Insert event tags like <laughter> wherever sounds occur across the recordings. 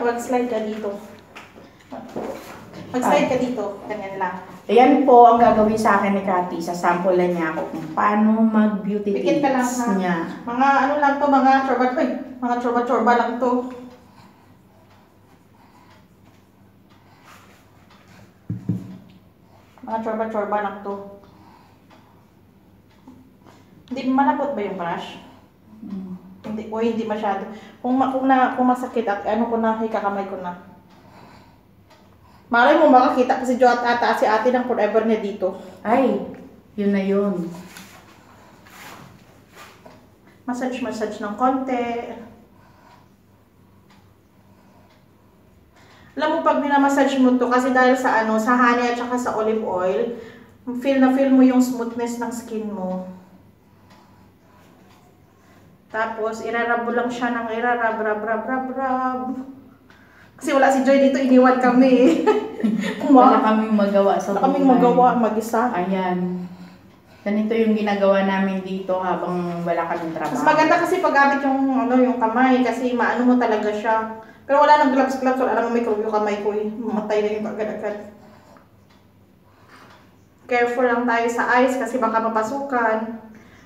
mag-slide ka dito. Mag-slide ka dito. Ganyan lang. Ayan po ang gagawin sa akin ni Cathy. Sasampulan niya ako kung paano mag-beauty Pikit ka lang, tips ha? niya. Mga ano lang to, mga chorba, ay, mga chorba-chorba lang to. Mga chorba-chorba lang to. Hindi, malapot ba yung brush? Mm. Hindi, o hindi masyado. Kung, ma, kung, na, kung masakit, at ano ko na, kakamay ko na. Malay mo makakita kasi Jo at ata si ate ng forever niya dito. Ay, yun na yun. Massage-massage ng konti. Alam mo, pag minamassage mo to, kasi dahil sa ano, sa honey at saka sa olive oil, feel na feel mo yung smoothness ng skin mo. Tapos, irarab mo lang siya ng irarab, rab, rab, rab, rab. Kasi wala si Joy dito, iniwan kami <laughs> eh. Wala kaming magawa sa wala kaming buhay. magawa mag-isa. Ayan. Ganito yung ginagawa namin dito habang wala kaming trabaho. Mas maganda kasi paggamit yung ano yung kamay kasi maano mo talaga siya. Pero wala nang gloves gloves wala nang microbe yung kamay ko eh. Mamatay na yung agad-agad. Careful lang tayo sa eyes kasi baka mapasukan.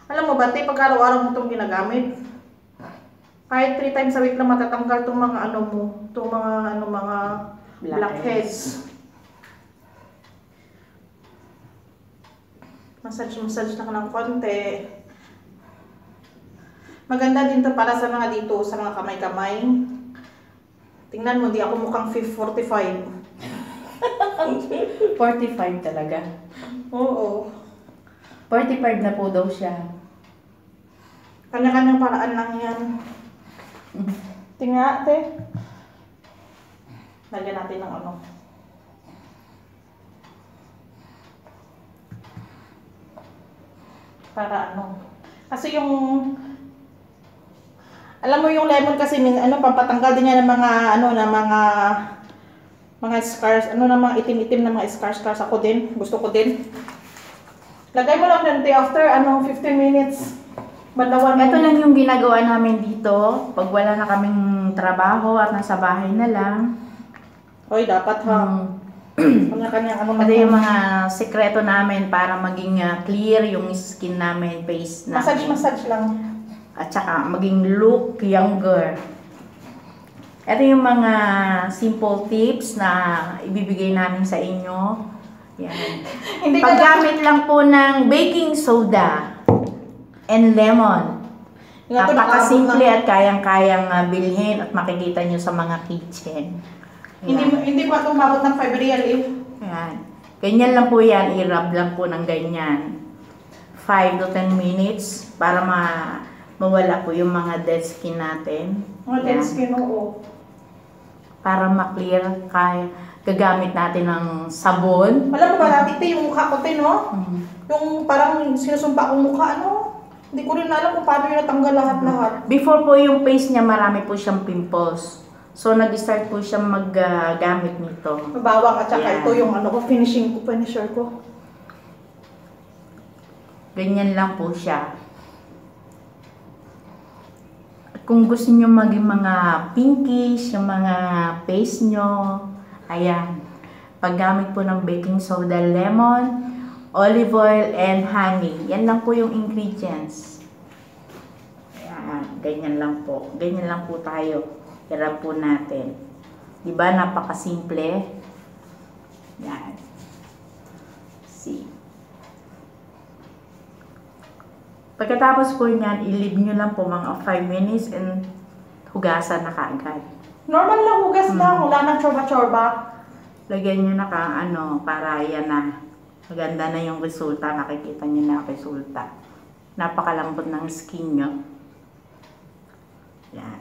Alam mo ba, te, pag araw-araw mo itong ginagamit, kahit 3 times a week lang matatanggal itong mga ano mo, itong mga ano mga blackheads. Massage-massage lang ng konti. Maganda din to para sa mga dito, sa mga kamay-kamay. Tingnan mo, di ako mukhang 545. 45 <laughs> talaga. Oo. 45 na po daw siya. Kanya-kanyang paraan lang yan. Tinga, te. Lagyan natin ng ano. Para ano. Kasi yung... Alam mo yung lemon kasi min, ano pampatanggal din niya ng mga ano na mga mga scars, ano na mga itim-itim na mga scars scars ako din. Gusto ko din. Lagay mo lang te, after ano 15 minutes. Bandawan mo. Ito lang yung ginagawa namin dito. Pag wala na kaming trabaho at nasa bahay na lang. Hoy, dapat ha. Um, Kanya-kanya ano <clears throat> ito yung mga sekreto namin para maging ah, clear yung skin namin, face namin. Massage, massage lang. At saka maging look younger. Ito yung mga simple tips na ibibigay namin sa inyo. Yan. <laughs> Paggamit lang po ng baking soda and lemon. Napakasimple at kayang-kayang ah, bilhin at makikita nyo sa mga kitchen. Hindi, hindi pa ito umabot ng 5 real eh. Yan. Ganyan lang po yan. I-rub lang po ng ganyan. 5 to 10 minutes para ma mawala po yung mga dead skin natin. Mga dead skin, oo. Para ma-clear kaya gagamit natin ng sabon. Alam mo ba dati, te, yung mukha ko, no? Mm. Yung parang sinusumpa kong mukha, ano? Hindi ko rin alam kung paano yung natanggal lahat-lahat. Before po yung face niya, marami po siyang pimples. So, nag-start po siyang maggamit nito. Bawang at saka Yan. ito yung ano ko, finishing ko, finisher ko. Ganyan lang po siya. Kung gusto niyo maging mga pinkish, yung mga face nyo, ayan. Paggamit po ng baking soda, lemon, olive oil, and honey. Yan lang po yung ingredients. Ayan, ganyan lang po. Ganyan lang po tayo. Hirap po natin. Diba? Napakasimple. Yan. See. Pagkatapos po niyan, i-leave nyo lang po mga 5 minutes and hugasan na kaagad. Normal lang, hugas lang. Mm. Wala nang chorba-chorba. Lagyan nyo na ka, ano, para yan na. Maganda na yung resulta. Nakikita nyo na ang resulta. Napakalambot ng skin nyo. Yan.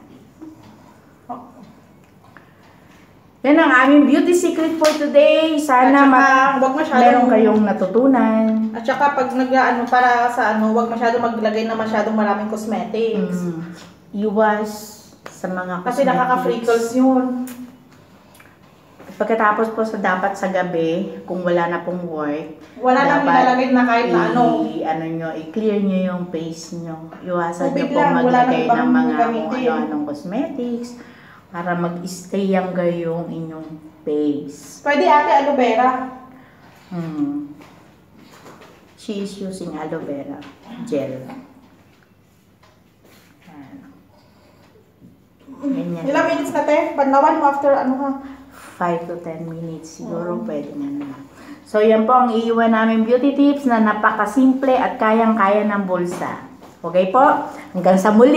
Yan ang aming beauty secret for today. Sana At saka, ma- wag masyadong- meron kayong natutunan. At saka pag nag ano para sa ano, wag masyadong maglagay na masyadong maraming cosmetics. Mm. Iwas sa mga Kasi nakaka-freckles yun. Pagkatapos po sa dapat sa gabi, kung wala na pong work, Wala nang nilalagay na kahit na ano. i- ano nyo, i-clear nyo yung face nyo. Iwasan nyo po maglagay ng mga ano-anong cosmetics para mag-stay younger yung inyong face. Pwede ate aloe vera. Hmm. She is using aloe vera gel. Ganyan. Ilang minutes na te? Banlawan mo after ano ha? 5 to 10 minutes siguro pwede na naman. So yan po ang iiwan namin beauty tips na napakasimple at kayang-kaya ng bulsa. Okay po? Hanggang sa muli!